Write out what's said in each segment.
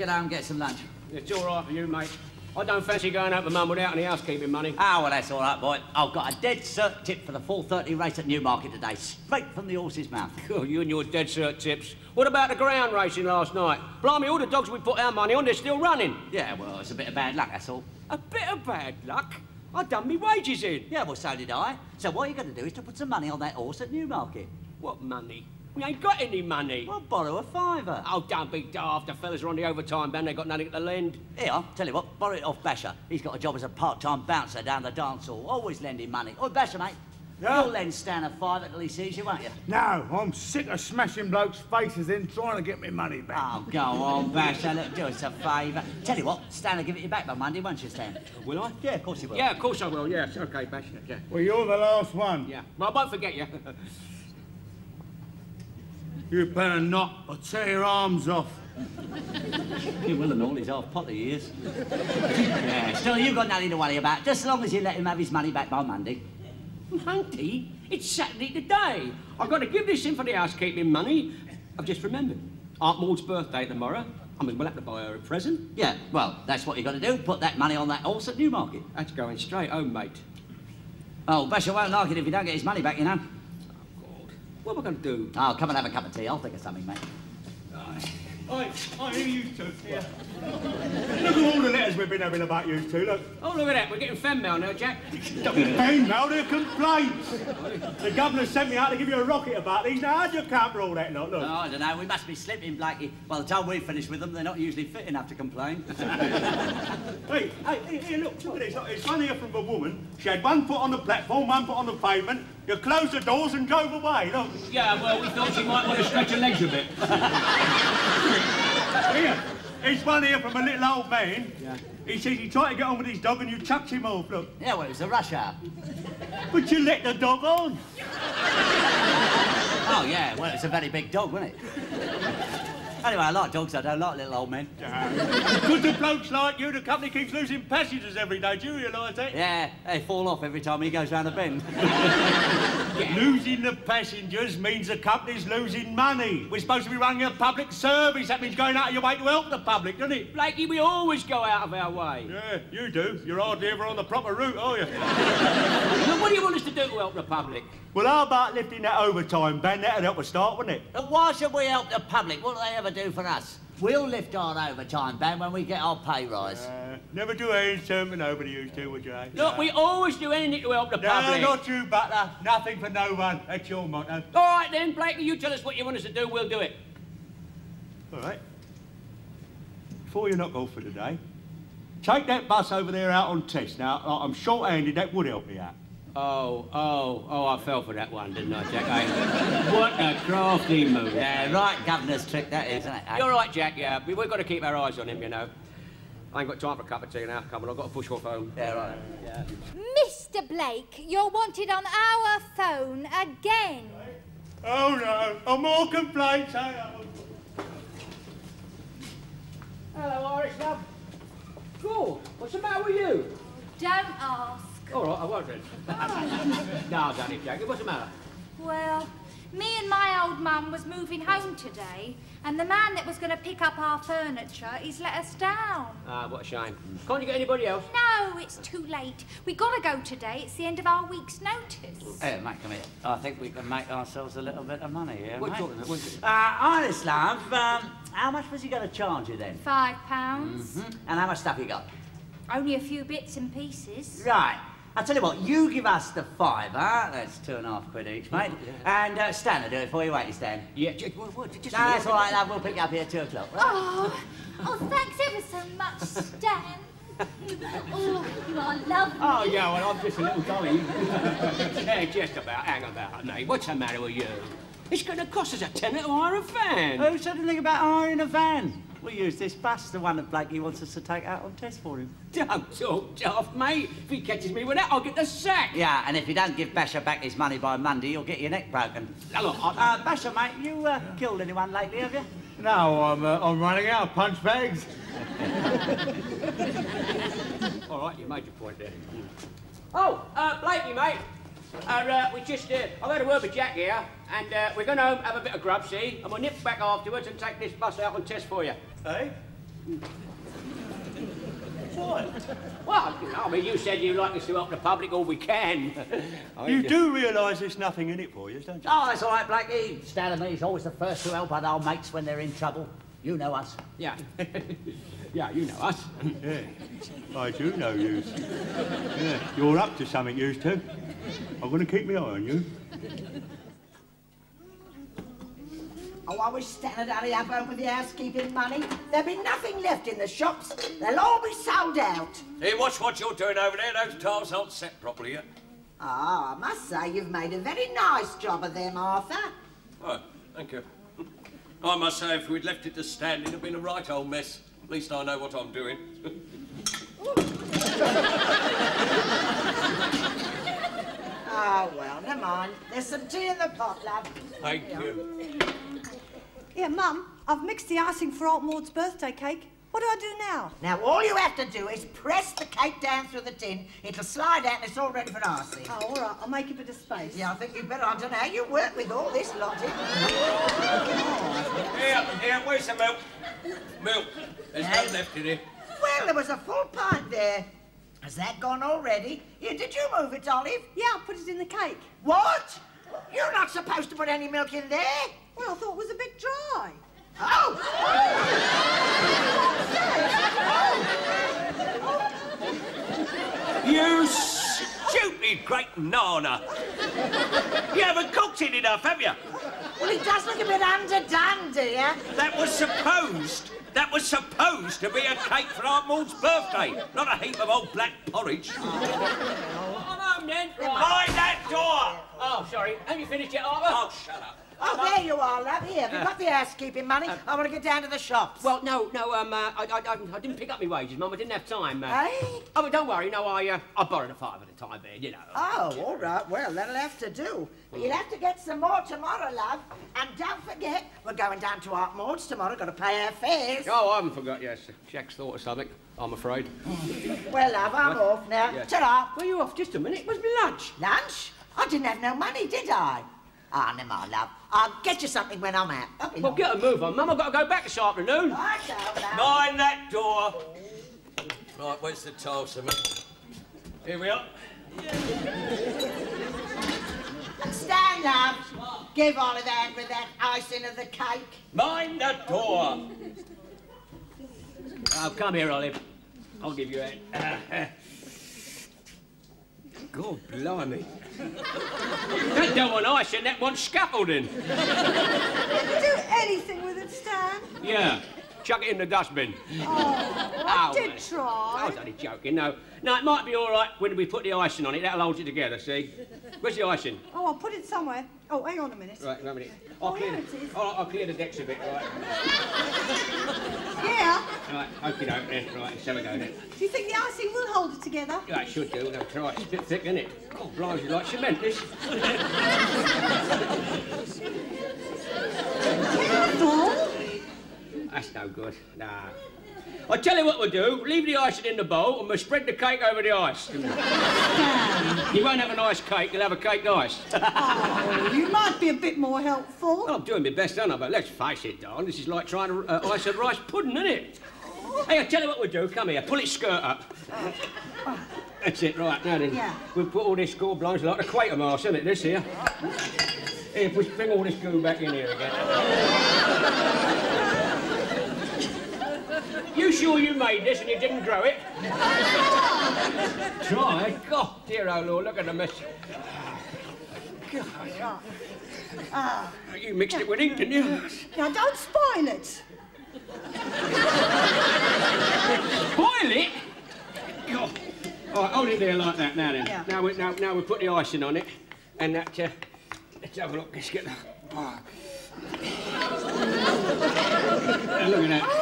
get home and get some lunch. It's all right for you, mate. I don't fancy going out with Mum without any housekeeping money. Ah, well, that's all right, boy. I've got a dead cert tip for the 4.30 race at Newmarket today, straight from the horse's mouth. Oh, you and your dead cert tips. What about the ground racing last night? Blimey, all the dogs we put our money on, they're still running. Yeah, well, it's a bit of bad luck, that's all. A bit of bad luck. I done me wages in. Yeah, well, so did I. So what you're going to do is to put some money on that horse at Newmarket. What money? We ain't got any money. Well, borrow a fiver. Oh, don't be daft. The fellas are on the overtime ban. They got nothing to lend. Here, tell you what, borrow it off Basher. He's got a job as a part-time bouncer down the dance hall. Always lending money. Oh, Basher, mate. Yeah? You'll lend Stan a fiver till he sees you, won't you? No, I'm sick of smashing blokes' faces in trying to get me money back. Oh, go on, Basher. Look, do us a favour. Tell you what, Stan will give it you back by Monday, won't you, Stan? Will I? Yeah, of course he will. Yeah, of course I will. Yes, okay, Bash. Yeah. Well, you're the last one. Yeah. Well, I won't forget you. You better not, or tear your arms off. He will and all, he's half potty, he is. yeah, still, you've got nothing to worry about, just as long as you let him have his money back by Monday. Hunty, it's Saturday today. I've got to give this in for the housekeeping money. I've just remembered. Aunt Maud's birthday tomorrow. I mean, we'll have to buy her a present. Yeah, well, that's what you've got to do, put that money on that horse at Newmarket. That's going straight home, mate. Oh, Basher won't like it if he don't get his money back, you know. God. What am I going to do? Oh, come and have a cup of tea, I'll think of something, mate. I, I hear you two. Yeah. Look at all the letters we've been having about you two, look. Oh, look at that. We're getting fan mail now, Jack. Hey, now they're complaints. The governor sent me out to give you a rocket about these. Now, how'd you counter all that lot, look? Oh, I don't know, we must be slipping, Blakey. By the time we finish with them, they're not usually fit enough to complain. Hey, hey, here, here, look, look at this. It's one here from a woman. She had one foot on the platform, one foot on the pavement. You closed the doors and drove away, look. Yeah, well, we thought you might want to stretch your legs a bit. Here, it's one here from a little old man. Yeah. He says he tried to get on with his dog and you chucked him off, look. yeah, well, it was a rush hour. But you let the dog on. Oh, yeah, well, it's a very big dog, wasn't it? Anyway, I like dogs, I don't like little old men. Because the blokes like you, the company keeps losing passengers every day. Do you realise that? Yeah, they fall off every time he goes round the bend. Losing the passengers means the company's losing money. We're supposed to be running a public service. That means going out of your way to help the public, doesn't it? Blakey, we always go out of our way. Yeah, you do. You're hardly ever on the proper route, are you? Now, what do you want us to do to help the public? well, how about lifting that overtime ban? That'd help us start, wouldn't it? And why should we help the public? What do they ever do for us? We'll lift our overtime ban when we get our pay rise. Uh, never do any turning over to you two, would you? eh? Look, we always do anything to help the No, public. not you, Butler. Nothing for no one. That's your motto. All right, then, Blakey, you tell us what you want us to do, we'll do it. All right. Before you knock off for today, take that bus over there out on test. Now, I'm short-handed. That would help me out. Oh, oh, oh, I fell for that one, didn't I, Jack? I- what a crafty move. Yeah, right, governor's trick that is, isn't it? You're right, Jack, yeah. we- We've got to keep our eyes on him, you know. I ain't got time for a cup of tea now. Come on, I've got to push off home. Yeah, right. Mr. Blake, you're wanted on our phone again. Oh, no. Oh, more complaints, eh? Hello, Iris, love. Cool. What's the matter with you? Don't ask. All right, I won't then. no, I don't Jack. What's the matter? Well, me and my old mum was moving home today, and the man that was going to pick up our furniture, he's let us down. Ah, what a shame. Can't you get anybody else? No, it's too late. We got to go today. It's the end of our week's notice. Hey, mate, come here. I think we can make ourselves a little bit of money here, What mate. you talking about? Uh, honest, love, um, how much was he going to charge you then? Five pounds. Hmm? And how much stuff you got? Only a few bits and pieces. Right. I'll tell you what, you give us the five, huh? That's two and a half quid each, mate. And uh, Stan will do it for you, won't you, Stan? Yeah, Jack, what, what, just No, that's all right, love. We'll pick you up here at two o'clock. right? Oh, oh, thanks ever so much, Stan. Oh, you are lovely. Oh, yeah, well, I'm just a little dolly. yeah, just about. Hang about, mate. What's the matter with you? It's going to cost us a tenner to hire a van. Who said anything about hiring a van? We'll use this bus, the one that Blakey wants us to take out on test for him. Don't talk daft, mate. If he catches me with that, I'll get the sack. Yeah, and if you don't give Basher back his money by Monday, you'll get your neck broken. Now, look, I- Uh, Basher, mate, you uh, killed anyone lately, have you? No, I'm, uh, I'm running out of punch bags. All right, you made your point there. Oh, uh, Blakey, mate. Uh, uh, we just, uh, I've had a word with Jack here, and uh, we're going to have a bit of grub, see? And we'll nip back afterwards and take this bus out on test for you. Eh? What? Well, you know, I mean, you said you'd like us to help the public all we can. You do realise there's nothing in it for you, don't you? Oh, that's all right, Blakey. Stan and me's always the first to help our old mates when they're in trouble. You know us. Yeah. yeah, you know us. Yeah, I do know you. Yeah, you're up to something, you two. I'm going to keep my eye on you. Oh, I wish Stan would hurry up over the housekeeping money. There'll be nothing left in the shops. They'll all be sold out. Hey, watch what you're doing over there. Those tiles aren't set properly yet. Ah, I must say you've made a very nice job of them, Arthur. Oh, thank you. I must say, if we'd left it to stand, it'd have been a right old mess. At least I know what I'm doing. Oh, well, never mind. There's some tea in the pot, love. Thank you. Yeah, Mum, I've mixed the icing for Aunt Maud's birthday cake. What do I do now? Now, all you have to do is press the cake down through the tin. It'll slide out and it's all ready for icing. Oh, all right, I'll make a bit of space. Yeah, I think you'd better. I don't know how you work with all this lot. eh? Here, here, where's the milk? Milk. There's Hey. none left in here. Well, there was a full pint there. Has that gone already? Yeah, did you move it, Olive? Yeah, I'll put it in the cake. What? You're not supposed to put any milk in there. Well, I thought it was a bit dry. Oh! You stupid great nana! You haven't cooked it enough, have you? Well, it does look a bit underdone, dear. Eh? That was supposed. That was supposed to be a cake for Aunt Maud's birthday, not a heap of old black porridge. Come on, then. Right. Mind that door! Oh, sorry. Have you finished yet, Arthur? Oh, shut up. Oh, there you are, love. Here, have you got the housekeeping money? I want to get down to the shops. Well, no, no, um, uh, I, I, I, didn't pick up my wages, Mum. I didn't have time. Uh, Eh? Oh, but don't worry. No, I, uh, I borrowed a five at a time, there, you know. Oh, all right. Well, that'll have to do. But you'll have to get some more tomorrow, love. And don't forget, we're going down to Maud's tomorrow. Got to pay our fares. Oh, I haven't forgot. Yes, Jack's thought of something. I'm afraid. Well, love, I'm off now. Yeah. Ta-ra. Were you off just a minute? Where's my lunch? Lunch? I didn't have no money, did I? Ah, never mind, love. I'll get you something when I'm out. Up in Well, get a move on, Mum. I've got to go back this afternoon. Right down, love. Mind that door. Right, where's the tile, Simon? Here we are. Stand up. Give Olive hand with that icing of the cake. Mind that door. Oh, come here, Olive. I'll give you a. God blimey. that don't want ice and that wants scaffolding. Did you do anything with it, Stan? Yeah. Chuck it in the dustbin. Oh, I did I was only joking. No, no, it might be all right when we put the icing on it. That'll hold it together. See? Where's the icing? Oh, I'll put it somewhere. Oh, hang on a minute. Right, a minute. I'll Oh, clear. there it is. I'll, I'll clear the decks a bit. Right. Yeah. Right. Okay, no, then. Right. So we go then. Do you think the icing will hold it together? Yeah, it should do. No, try. It's a bit thick, isn't it? God, blimey, like cement. This. Careful. That's no good. Nah. I tell you what we'll do. Leave the icing in the bowl and we'll spread the cake over the ice. you won't have a nice cake, you'll have a cake ice. Oh, you might be a bit more helpful. well, I'm doing my best, aren't I? But let's face it, darling, this is like trying to uh, ice a rice pudding, isn't it? Hey, I tell you what we'll do. Come here, pull its skirt up. That's it, right, now then. Yeah. We'll put all this gore blinds like a Quaker mask, isn't it, this here? Here, we bring all this goo back in here again. You sure you made this and you didn't grow it? Try? God, dear oh Lord, look at the mess. God. You mixed it with ink, didn't you? Now, don't spoil it. Boil it? God. All right, hold it there like that now then. Yeah. Now, we, now, now we put the icing on it. And that, uh, let's have a look. Let's get the... Oh. look at that.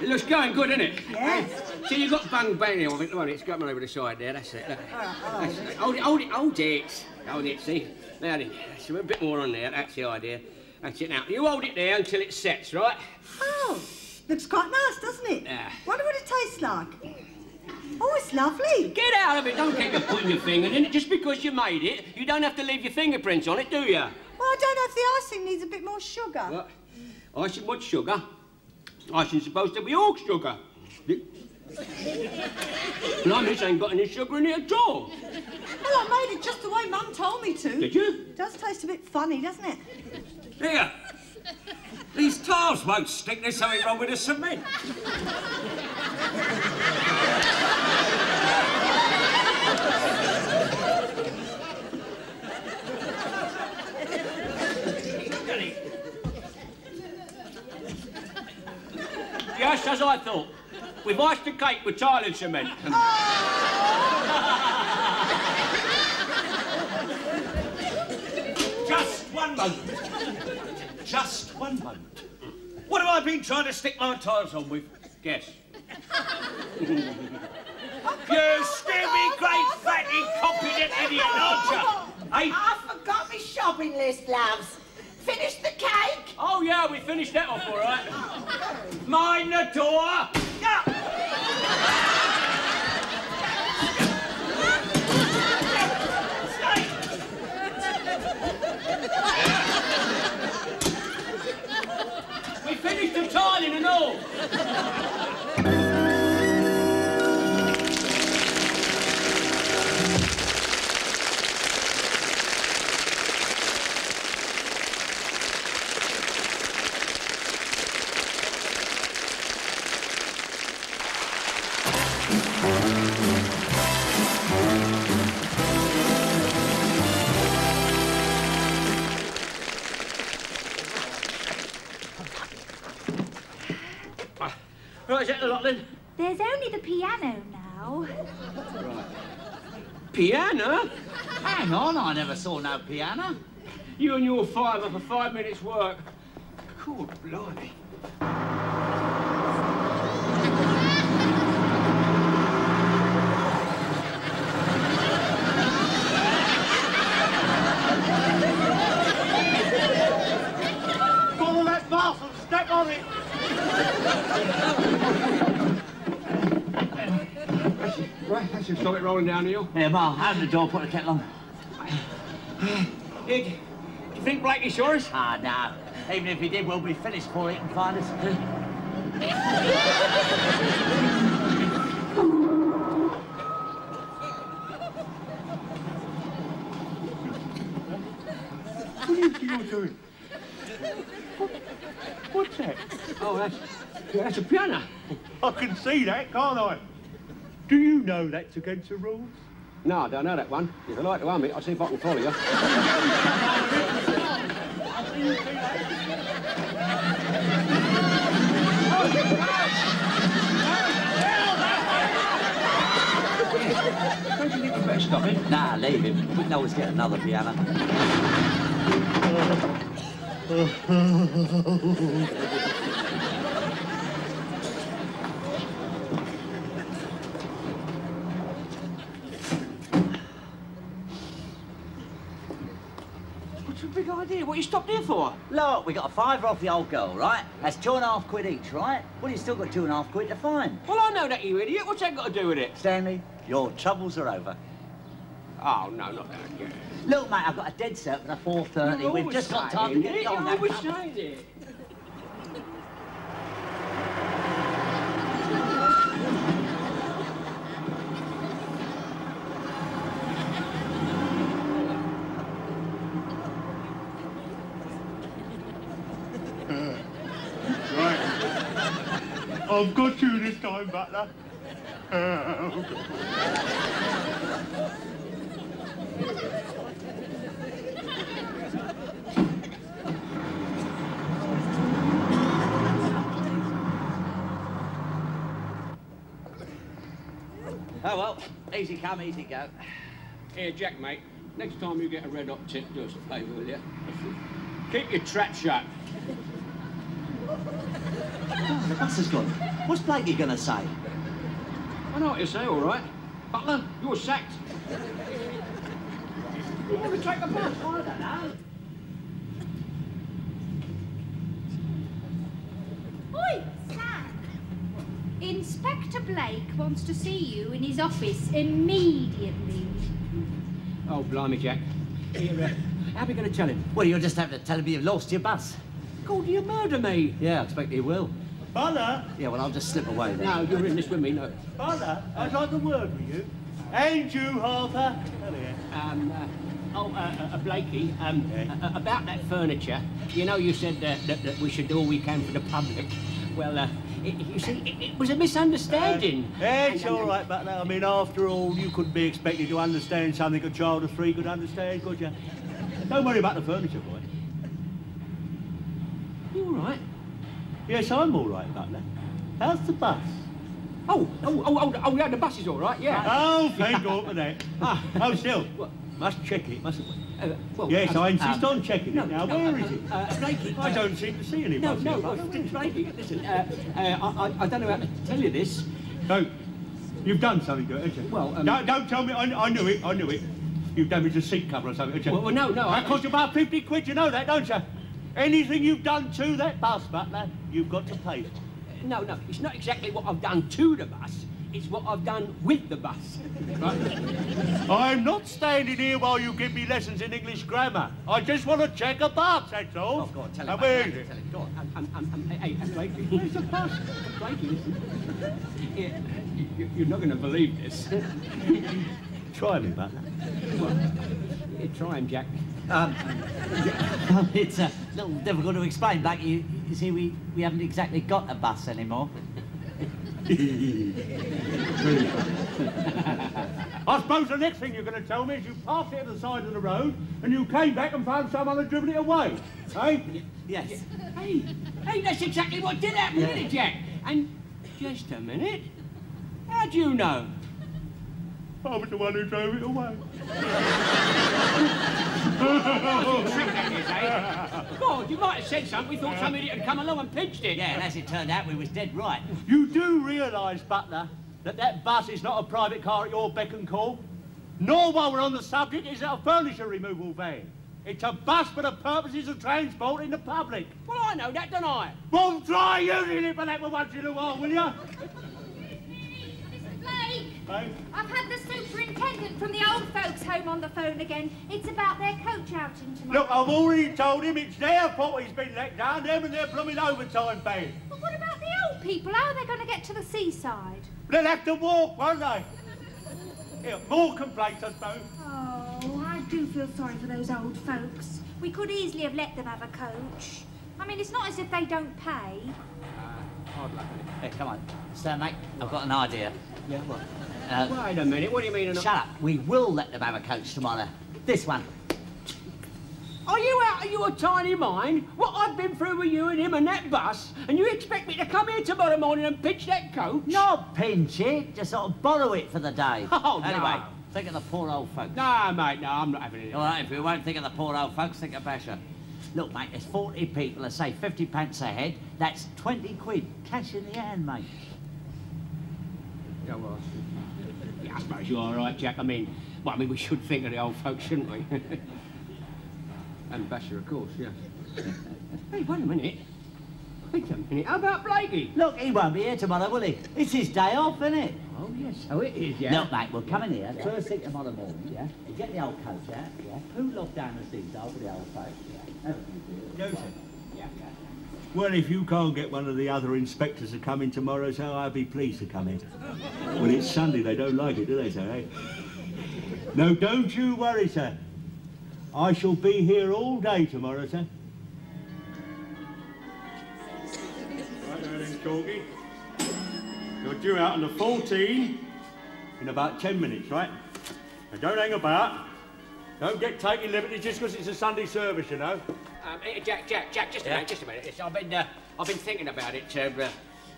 Oh, It looks going good, isn't it? yes. See, you've got bang bang on it, won't it? It's coming over the side there, that's it. Look. Oh, oh. That's it. Hold it, hold it, hold it. Hold it, see? Now then, so a bit more on there, that's the idea. That's it now. You hold it there until it sets, right? Oh, looks quite nice, doesn't it? Yeah. Wonder what it tastes like. Oh, it's lovely. Get out of it. Don't keep putting your finger in it. Just because you made it, you don't have to leave your fingerprints on it, do you? Well, I don't know if the icing needs a bit more sugar. What? Icing what's sugar? Icing's supposed to be all sugar. Blimey, this ain't got any sugar in it at all. Well, I made it just the way Mum told me to. Did you? It does taste a bit funny, doesn't it? Here. These tiles won't stick. There's something wrong with the cement. Just I thought. We've iced the cake with tile and cement. Just one moment. Just one moment. What have I been trying to stick my tiles on with? Guess. You stupid, great, fat, incompetent idiot, aren't you? Hey, I forgot my shopping list, loves. Finish the cake. Oh, yeah, we finished that off all right. mind the door. Piano? Hang on, I never saw no piano. You and your fiver for five minutes' work. Cool, blimey. Follow that parcel, step on it. Right, that should stop it rolling downhill. Here, Ma, open the door, put the kettle on. Here, do you think Blakey saw us? Ah, no. Even if he did, we'll be finished before he can find us. What do you you're doing? What- What's that? Oh, that's, that's a piano. I can see that, can't I? Do you know that's against the rules? No, I don't know that one. If you like to hum it, I'll see if I can follow you. Don't you think we better stop it? Nah, leave him. We can always get another piano. What's your big idea? What you stopped here for? Look, we got a fiver off the old girl, right? That's two and a half quid each, right? Well, you still got two and a half quid to find. Well, I know that, you idiot. What's that got to do with it? Stanley, your troubles are over. Oh, no, not that again. Look, mate, I've got a dead set for 4.30. We've just got time to get it on that. I've got you this time, Butler. Oh, well, easy come, easy go. Here, Jack, mate. Next time you get a red hot tip, do us a favour, will you? Keep your trap shut. Oh, the bus has gone. What's Blakey going to say? I know what you say, all right. Butler, you're sacked. You want to take the bus? I don't know. Oi, Stan. Inspector Blake Blake wants to see you in his office immediately. Oh, blimey, Jack. Here, uh, how are we going to tell him? Well, you'll just have to tell him you've lost your bus. God, you murder me. Yeah, I expect he will. Butler, Yeah, well, I'll just slip away then. No, you're in this with me, no. Butler, I'd like a word with you. And you, Harper. Come. Um, uh, oh, uh, uh, Blakey, um, Yeah. uh, about that furniture, you know you said uh, that, that we should do all we can for the public. Well, uh, it, you see, it, it was a misunderstanding. Yeah, it's And, all right, Butler. I mean, after all, you couldn't be expected to understand something a child of three could understand, could you? Don't worry about the furniture, boy. You all right? Yes, I'm all right, Butler. How's the bus? Oh, oh, oh, oh, oh, yeah, the bus is all right, yeah. Oh, thank God for that. Ah. Oh, still, must check it, mustn't we? Uh, well, Yes, um, I insist um, on checking no, it. Now, no, where uh, is it? Uh, Blakey, I uh, don't seem to see any No, no, Butler. Blakey, listen, uh, uh, I, I- don't know how to tell you this. No, you've done something to it, haven't you? Well, um, no, don't tell me. I, I knew it. I knew it. You've damaged a seat cover or something, haven't you? Well, well, no, no, I- cost you about 50 quid, you know that, don't you? Anything you've done to that bus, Butler, you've got to pay for. No, no, it's not exactly what I've done to the bus. It's what I've done with the bus. Right? I'm not standing here while you give me lessons in English grammar. I just want to check a bus, that's all. Oh, go on, tell him. where mate, is it? Tell him, go on. Um, um, um, um, hey, hey, Blakey, where's the bus? Blakey, listen. Yeah, you, you're not going to believe this. Try me, Butler. Yeah, try him, Jack. Um, it's a little difficult to explain, Black. You, you see, we, we haven't exactly got a bus anymore. I suppose the next thing you're going to tell me is you passed it at the side of the road and you came back and found someone had driven it away. Eh? Yes. Hey, hey, that's exactly what did happen, didn't it, Jack? And just a minute. How do you know? I was the one who drove it away. God, you might have said something. We thought some idiot had come along and pinched it. Yeah, and as it turned out, we was dead right. You do realise, Butler, that that bus is not a private car at your beck and call? Nor, while we're on the subject, is it a furniture removal van. It's a bus for the purposes of transporting the public. Well, I know that, don't I? Well, try using it for that for once in a while, will you? Blake, Eh? I've had the superintendent from the old folks' home on the phone again. It's about their coach outing tomorrow. Look, I've already told him it's their fault he's been let down, them and their blooming overtime ban. But what about the old people? How are they going to get to the seaside? They'll have to walk, won't they? Here, more complaints, I suppose. Oh, I do feel sorry for those old folks. We could easily have let them have a coach. I mean, it's not as if they don't pay. Hard luck. Hey, come on. Sir, mate, I've got an idea. Yeah, what? Uh, Wait a minute, what do you mean? shut up. We will let them have a coach tomorrow. This one. Are you out of your tiny mind? What I've been through with you and him and that bus, and you expect me to come here tomorrow morning and pitch that coach? Not pinch it, just sort of borrow it for the day. Oh, anyway, no. think of the poor old folks. No, mate, no, I'm not having it. All right, if we won't think of the poor old folks, think of Basher. Look, mate, there's 40 people that say 50 pence a head. That's 20 quid. Cash in the hand, mate. Yeah, well, I suppose you're all right, Jack. I mean, well, I mean, we should think of the old folks, shouldn't we? and Basher, of course, yeah. hey, wait a minute. Wait a minute. How about Blakey? Look, he won't be here tomorrow, will he? It's his day off, isn't it? Oh, yes, so it is, yeah. Look, mate, we'll come in here first thing tomorrow morning, yeah? You get the old coach out, yeah? Who locked down the seats over the old folks, yeah? Everything Joseph. Yeah, yeah. Well, if you can't get one of the other inspectors to come in tomorrow, so I'll be pleased to come in. Well, it's Sunday, they don't like it, do they, sir, eh? No, don't you worry, sir. I shall be here all day tomorrow, sir. Right then, Corky. You're due out on the 14 in about 10 minutes, right? Now, don't hang about. Don't get taking liberties just because it's a Sunday service, you know. Um, eh, Jack, Jack, Jack, just a Yeah? minute, just a minute. It's- I've been, uh, I've been thinking about it. Uh,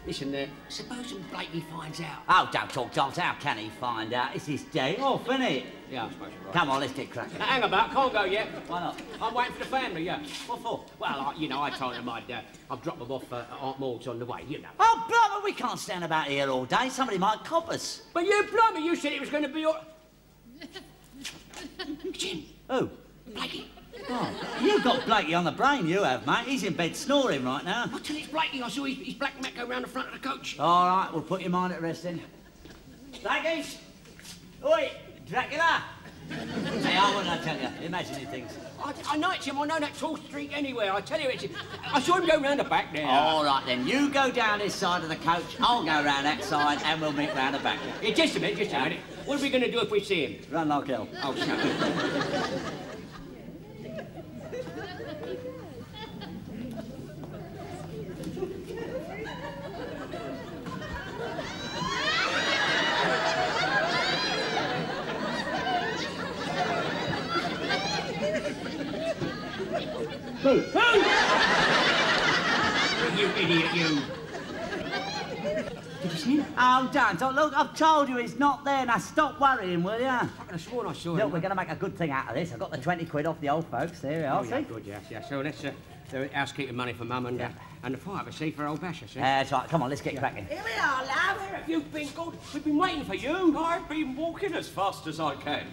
listen, uh, supposing Blakey finds out. Oh, don't talk John. How can he find out? It's his day off, isn't it? Yeah, I suppose you're right. Come on, let's get cracking. Now, hang about, can't go yet. Why not? I'm waiting for the family, yeah. What for? Well, I, you know, I told them I'd, uh, I'd drop them off uh, at Aunt Maud's on the way, you know. Oh, brother, we can't stand about here all day. Somebody might cop us. But you, plumber, you said it was going to be your... Jim, Who? Blakey. Oh, you've got Blakey on the brain, you have, mate. He's in bed snoring right now. What till it's Blakey? I saw his, his black go round the front of the coach. All right, we'll put your mind at rest then. Baggies! Oi, Dracula! hey, I want to tell you, imagining things. I, I know it's him. I know that tall streak anywhere. I tell you, it's him. I saw him go round the back there. All right then, you go down this side of the coach, I'll go round that side, and we'll meet round the back. Yeah, just a minute, just a minute. What are we going to do if we see him? Run like hell. Oh, shut up. Boo. you idiot, you. Did you see him? Oh, Dan, so look, I've told you he's not there. Now stop worrying, will ya? I could have sworn I saw Look, him. we're going to make a good thing out of this. I've got the 20 quid off the old folks. There we are, Oh, yeah, good, yes, yes. So that's uh, the housekeeping money for Mum and, uh, and the five, see, for old Basher, see? Uh, That's right, come on, let's get cracking. Here we are, love. Where have you been, good? We've been waiting for you. I've been walking as fast as I can.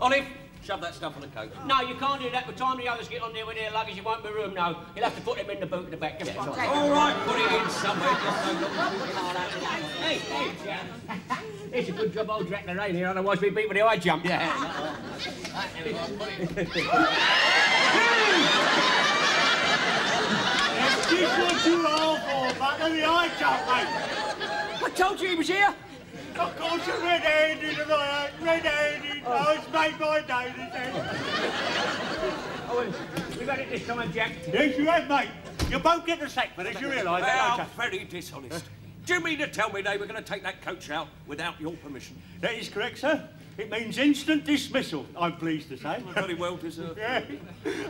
Olive, shove that stuff on the coat. No, you can't do that. By the time the others get on there with their luggage, it won't be room, no. You'll have to put them in the boot at the back. Just right. All right, put it in somewhere. Just so Hey, hey, yeah. It's a good job old Dracula Rain here, otherwise we'd beat with the eye jump. Yeah. Is this what you are for, Butler? The eye jump, mate. I told you he was here. Of course, you're red-handed, ain't red-handed. Oh, it's made my day, this. Oh, we got it this time, Jack. Yes, you have, mate. You both get the sack for this, you realise that, don't very dishonest. Do you mean to tell me they were going to take that coach out without your permission? That is correct, sir. It means instant dismissal, I'm pleased to say. Very well deserved. Yeah.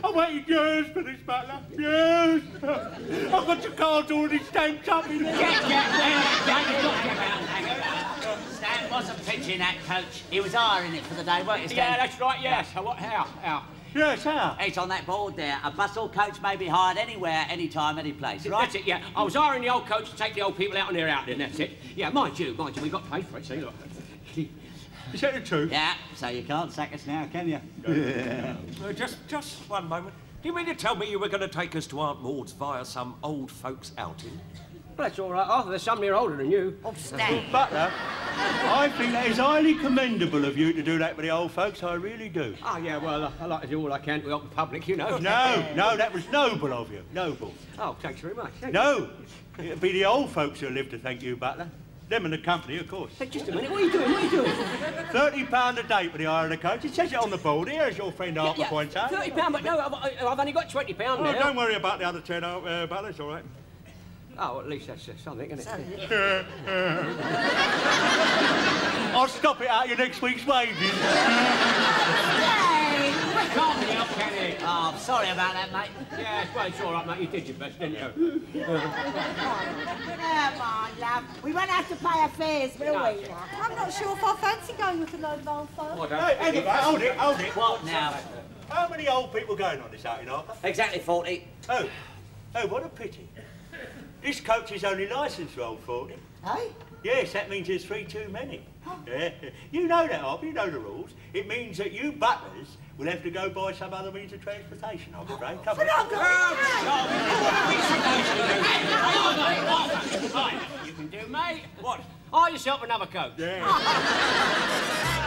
I waited years for this, Butler. Years. I've got your cards already stamped up in there. Jack, Jack, Jack, Jack, you Jack. Hang on. Stan wasn't pitching that coach. He was hiring it for the day, weren't you, Yeah, that's right, yes. How, what, how, how? Yes, how? It's on that board there. A bus or coach may be hired anywhere, anytime, any place, right? That's it, yeah. I was hiring the old coach to take the old people out on their outing, that's it. Yeah, mind you, mind you, we got paid for it, see, look. Is that the truth? Yeah, so you can't sack us now, can you? Uh, just, just one moment. Do you mean to tell me you were going to take us to Aunt Maud's via some old folks outing? Well, that's all right, Arthur. There's somebody here older than you. Oh, Stan. Butler, I think that is highly commendable of you to do that with the old folks. I really do. Oh, yeah, well, I like to do all I can to help the public, you know. No, no, that was noble of you. Noble. Oh, thanks very much. Thank No, it'll be the old folks who'll live to thank you, Butler. Them and the company, of course. you. Hey, just a minute. What are you doing? What are you doing? Thirty pound a day for the hire of the coach. It says it on the board here, as your friend Harper points out. Thirty pound, but no, I've, I've only got twenty pound Oh, now. don't worry about the other ten, uh, Butler. It's all right. Oh, at least that's uh, something, isn't it? I'll stop it out your next week's wages. Can't be helped, can it? Oh, sorry about that, mate. Yeah, well, it's all right, mate. You did your best, didn't you? Come on, love. We won't have to pay our fares, will we? I'm not sure if I fancy going with a load of old folk. Hey, hang it, hold it, hold it. What now? How many old people going on this outing, Harper? Exactly 40. Oh, oh, what a pity. This coach is only licensed for old 40. Hey? Yes, that means there's three too many. Yeah. You know that, Harper, you know the rules. It means that you butlers will have to go by some other means of transportation, I'm afraid. Come on. You can do, mate. What? Hire yourself another coat. Yeah.